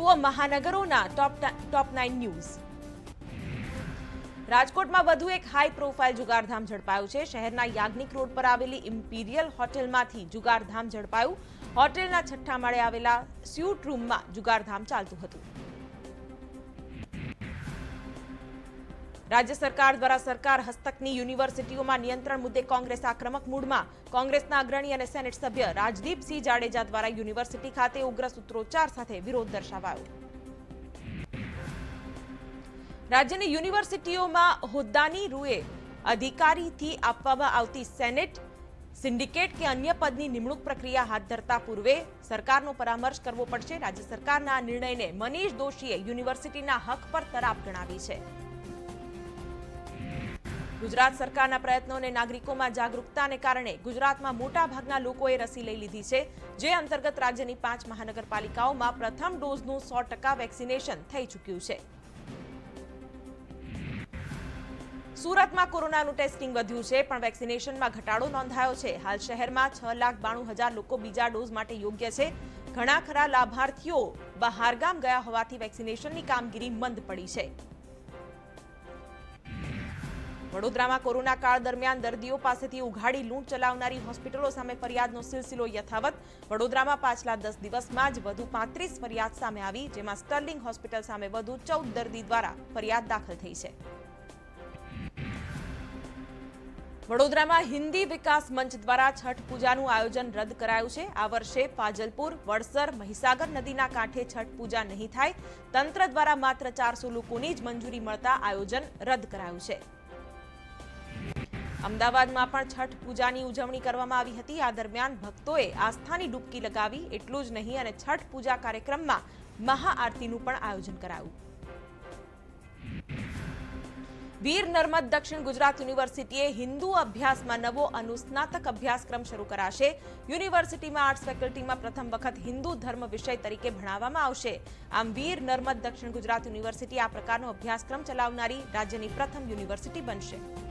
જુઓ મહાનગરોના ટોપ ટોપ nine news રાજકોટમાં વધુ એક હાઈ પ્રોફાઇલ જુગારધામ ઝડપાયું છે. શહેરના યાજ્ઞિક રોડ પર આવેલી ઇમ્પિરિયલ હોટેલમાંથી જુગારધામ ઝડપાયું. હોટેલના છઠ્ઠા માળે આવેલા સ્યુટ રૂમમાં જુગારધામ ચાલતું હતું. રાજ્ય સરકાર દ્વારા સરકાર હસ્તકની યુનિવર્સિટીઓમાં નિયંત્રણ મુદ્દે કોંગ્રેસ આક્રમક મૂડમાં. કોંગ્રેસના અગ્રણી અને સેનેટ સભ્ય રાજદીપસિંહ જાડેજા દ્વારા યુનિવર્સિટી ખાતે ઉગ્ર સૂત્રોચ્ચાર સાથે વિરોધ દર્શાવાયો. રાજ્યની યુનિવર્સિટીઓમાં હોદ્દાની રૂએ અધિકારીથી આપવામાં આવતી સેનેટ, સિન્ડિકેટ કે અન્ય પદની નિમણૂક પ્રક્રિયા હાથ ધરતા પૂર્વે સરકારનો પરામર્શ કરવો પડશે. રાજ્ય સરકારના નિર્ણયને મનીષ દોશીએ યુનિવર્સિટીના હક પર તરાપ ગણાવી છે. ગુજરાત સરકારના પ્રયત્નો અને નાગરિકોમાં જાગૃતતાને કારણે ગુજરાતમાં મોટા ભાગના લોકોએ રસી લઈ લીધી છે, જે અંતર્ગત રાજ્યની પાંચ મહાનગરપાલિકાઓમાં પ્રથમ ડોઝનું સો વેક્સિનેશન થઈ ચૂક્યું છે. સુરતમાં કોરોનાનું ટેસ્ટિંગ વધ્યું છે, પણ વેક્સિનેશનમાં ઘટાડો નોંધાયો છે. હાલ શહેરમાં છ લાખ બાણું હજાર લોકો બીજા ડોઝ માટે યોગ્ય છે. ઘણા ખરા લાભાર્થીઓ બહારગામ ગયા હોવાથી વેક્સિનેશનની કામગીરી મંદ પડી છે. વડોદરામાં કોરોના કાળ દરમિયાન દર્દીઓ પાસેથી ઉઘાડી લૂંટ ચલાવનારી હોસ્પિટલો સામે ફરિયાદનો સિલસિલો યથાવત. વડોદરામાં પાછલા દસ દિવસમાં જ વધુ પાંત્રીસ ફરિયાદ સામે આવી, જેમાં સ્ટર્લિંગ હોસ્પિટલ સામે વધુ ચૌદ દર્દી દ્વારા ફરિયાદ દાખલ થઈ છે. વડોદરામાં હિન્દી વિકાસ મંચ દ્વારા છઠ પૂજાનું આયોજન રદ કરાયું છે. આ વર્ષે પાજલપુર, વડસર, મહીસાગર નદીના કાંઠે છઠ પૂજા નહીં થાય. તંત્ર દ્વારા માત્ર ચારસો લોકોની જ મંજૂરી મળતા આયોજન રદ કરાયું છે. અમદાવાદમાં પણ છઠ પૂજાની ઉજવણી કરવામાં આવી હતી. આ દરમિયાન ભક્તોએ આસ્થાની ડૂબકી લગાવી, એટલું જ નહીં અને છઠ પૂજા કાર્યક્રમમાં મહાઆરતીનું પણ આયોજન કરાયું. વીર નર્મદ દક્ષિણ ગુજરાત યુનિવર્સિટીએ હિન્દુ અભ્યાસમાં નવો અનુસ્નાતક અભ્યાસક્રમ શરૂ કરાશે. યુનિવર્સિટીમાં આર્ટ્સ ફેકલ્ટીમાં પ્રથમ વખત હિન્દુ ધર્મ વિષય તરીકે ભણાવવામાં આવશે. આમ વીર નર્મદ દક્ષિણ ગુજરાત યુનિવર્સિટી આ પ્રકારનો અભ્યાસક્રમ ચલાવનારી રાજ્યની પ્રથમ યુનિવર્સિટી બનશે.